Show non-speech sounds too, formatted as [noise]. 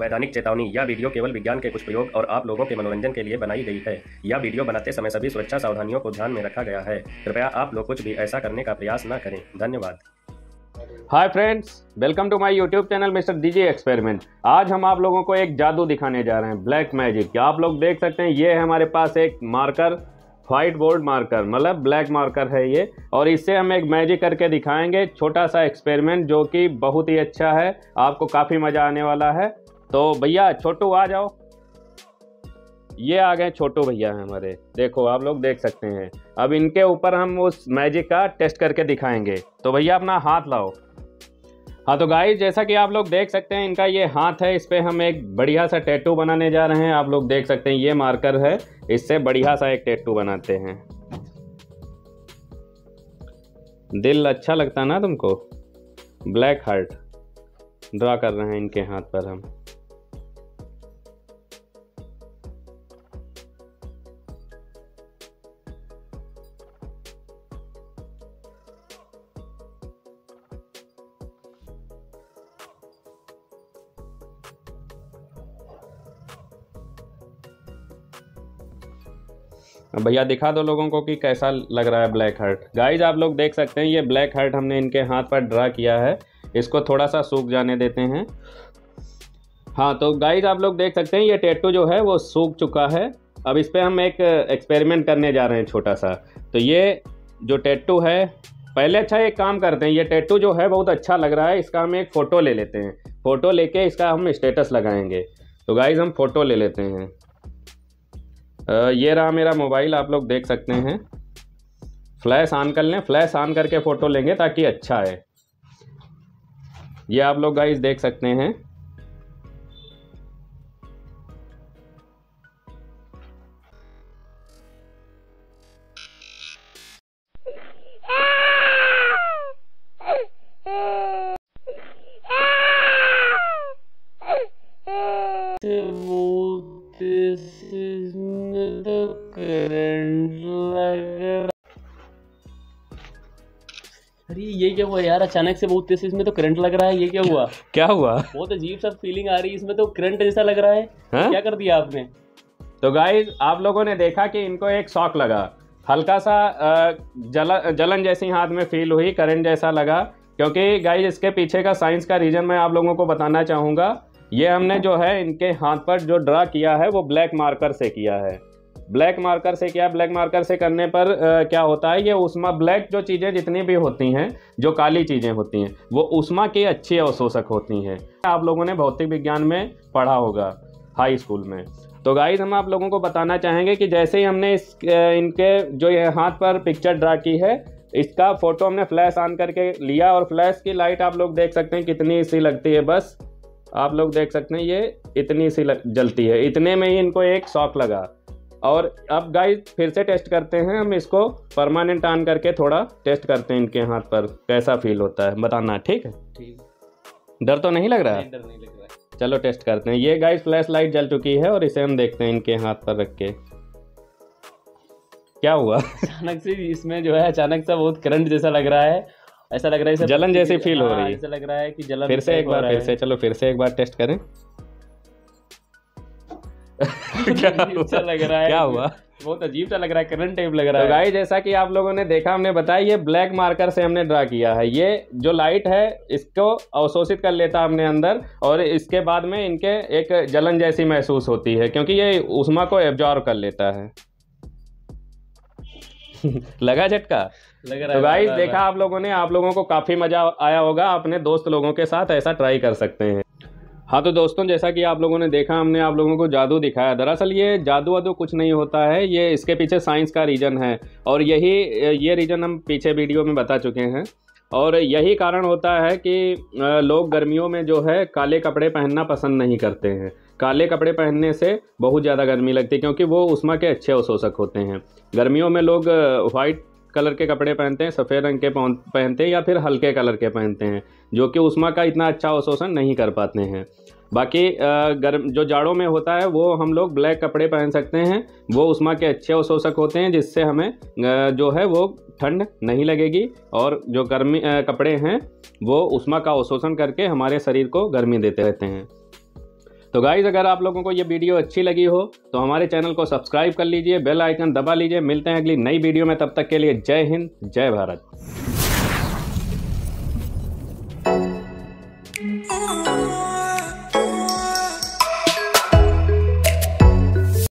वैधानिक चेतावनी, यह वीडियो केवल विज्ञान के कुछ प्रयोग और आप लोगों के मनोरंजन के लिए बनाई गई है। यह वीडियो बनाते समय सभी सुरक्षा सावधानियों को ध्यान में रखा गया है। कृपया आप लोग कुछ भी ऐसा करने का प्रयास न करें। धन्यवाद। Hi friends welcome to my YouTube channel mister DJ experiment आज हम आप लोगों को एक जादू दिखाने जा रहे हैं ब्लैक मैजिक आप लोग देख सकते हैं, ये है हमारे पास एक मार्कर व्हाइट बोर्ड मार्कर मतलब ब्लैक मार्कर है ये। और इससे हम एक मैजिक करके दिखाएँगे, छोटा सा एक्सपेरिमेंट जो कि बहुत ही अच्छा है, आपको काफ़ी मज़ा आने वाला है। तो भैया, छोटू, आ जाओ। ये आ गए छोटू भैया हैं हमारे। देखो, आप लोग देख सकते हैं। अब इनके ऊपर हम उस मैजिक का टेस्ट करके दिखाएँगे। तो भैया, अपना हाथ लाओ। हाँ तो गाइस जैसा कि आप लोग देख सकते हैं, इनका ये हाथ है। इस पर हम एक बढ़िया सा टैटू बनाने जा रहे हैं। आप लोग देख सकते हैं, ये मार्कर है। इससे बढ़िया सा एक टैटू बनाते हैं। दिल अच्छा लगता ना तुमको? ब्लैक हार्ट ड्रा कर रहे हैं इनके हाथ पर हम। भैया दिखा दो लोगों को कि कैसा लग रहा है ब्लैक हर्ट गाइज़ आप लोग देख सकते हैं, ये ब्लैक हर्ट हमने इनके हाथ पर ड्रा किया है। इसको थोड़ा सा सूख जाने देते हैं। हाँ तो गाइज़ आप लोग देख सकते हैं, ये टैटू जो है वो सूख चुका है। अब इस पर हम एक एक्सपेरिमेंट करने जा रहे हैं छोटा सा। तो ये जो टैटू है, पहले अच्छा एक काम करते हैं, ये टैटू जो है बहुत अच्छा लग रहा है, इसका हम एक फ़ोटो ले लेते हैं। फ़ोटो लेके इसका हम स्टेटस लगाएँगे। तो गाइज़ हम फ़ोटो ले लेते हैं। ये रहा मेरा मोबाइल, आप लोग देख सकते हैं। फ्लैश ऑन कर लें, फ्लैश ऑन करके फ़ोटो लेंगे ताकि अच्छा है ये आप लोग गाइस देख सकते हैं। अरे ये क्या हुआ यार? अचानक से बहुत तेज इसमें तो करंट लग रहा है ये क्या हुआ? क्या हुआ? बहुत अजीब सा फीलिंग आ रही है इसमें तो करंट जैसा लग रहा है। हाँ? क्या कर दिया आपने? तो गाइज़ आप लोगों ने देखा कि इनको एक शॉक लगा। हल्का सा जल जलन जैसी हाथ में फील हुई करंट जैसा लगा। क्योंकि गाइज़ इसके पीछे का साइंस का रीजन मैं आप लोगों को बताना चाहूँगा। ये हमने जो है इनके हाथ पर जो ड्रा किया है वो ब्लैक मार्कर से किया है। ब्लैक मार्कर से क्या ब्लैक मार्कर से करने पर आ, क्या होता है ये उष्मा ब्लैक जो चीज़ें जितनी भी होती हैं जो काली चीज़ें होती हैं वो उष्मा की अच्छी अवशोषक होती हैं। आप लोगों ने भौतिक विज्ञान में पढ़ा होगा हाई स्कूल में। तो गाइज़ हम आप लोगों को बताना चाहेंगे कि जैसे ही हमने इस इनके जो ये हाथ पर पिक्चर ड्रा की है इसका फ़ोटो हमने फ्लैश ऑन करके लिया और फ्लैश की लाइट आप लोग देख सकते हैं कितनी सी लगती है बस। आप लोग देख सकते हैं ये इतनी सी जलती है। इतने में ही इनको एक शॉक लगा। और अब गाइस फिर से टेस्ट करते हैं हम इसको परमानेंट ऑन करके थोड़ा टेस्ट करते हैं इनके हाथ पर कैसा फील होता है बताना ठीक है? ठीक। डर तो नहीं लग रहा? है डर नहीं लग रहा। है चलो टेस्ट करते हैं। ये गाइस फ्लैश लाइट जल चुकी है और इसे हम देखते हैं इनके हाथ पर रख के। क्या हुआ? [laughs] अचानक से इसमें जो है अचानक से बहुत करंट जैसा लग रहा है। ऐसा लग रहा है जलन जैसी feel हो हाँ, रही। है। ऐसा लग रहा है कि जलन फिर से एक बार फिर से चलो फिर से एक बार टेस्ट करें। [laughs] क्या हुआ? लग रहा है क्या हुआ? बहुत अजीब सा लग रहा है करंट टाइप लग रहा तो है। गाइस जैसा कि आप लोगों ने देखा हमने बताया ये ब्लैक मार्कर से हमने ड्रा किया है। ये जो लाइट है इसको अवशोषित कर लेता हमने अंदर और इसके बाद में इनके एक जलन जैसी महसूस होती है क्योंकि ये उष्मा को एब्जॉर्व कर लेता है। [laughs] लगा झटका? लग रहा तो गाइस देखा आप लोगों ने आप लोगों को काफ़ी मज़ा आया होगा अपने दोस्त लोगों के साथ ऐसा ट्राई कर सकते हैं। हाँ तो दोस्तों जैसा कि आप लोगों ने देखा हमने आप लोगों को जादू दिखाया। दरअसल ये जादू वादू कुछ नहीं होता है ये इसके पीछे साइंस का रीज़न है। और यही ये रीज़न हम पीछे वीडियो में बता चुके हैं। और यही कारण होता है कि लोग गर्मियों में जो है काले कपड़े पहनना पसंद नहीं करते हैं। काले कपड़े पहनने से बहुत ज़्यादा गर्मी लगती है क्योंकि वो उष्मा के अच्छे अवशोषक होते हैं। गर्मियों में लोग वाइट कलर के कपड़े पहनते हैं, सफ़ेद रंग के पहनते हैं या फिर हल्के कलर के पहनते हैं, जो कि उष्मा का इतना अच्छा अवशोषण नहीं कर पाते हैं। बाकी गर्म, जो जाड़ों में होता है, वो हम लोग ब्लैक कपड़े पहन सकते हैं, वो उष्मा के अच्छे अवशोषक होते हैं, जिससे हमें जो है वो ठंड नहीं लगेगी और जो गर्मी कपड़े हैं, वो उष्मा का अवशोषण करके हमारे शरीर को गर्मी देते रहते हैं। तो गाइज़ अगर आप लोगों को ये वीडियो अच्छी लगी हो तो हमारे चैनल को सब्सक्राइब कर लीजिए, बेल आइकन दबा लीजिए। मिलते हैं अगली नई वीडियो में, तब तक के लिए जय हिंद, जय भारत। Oh.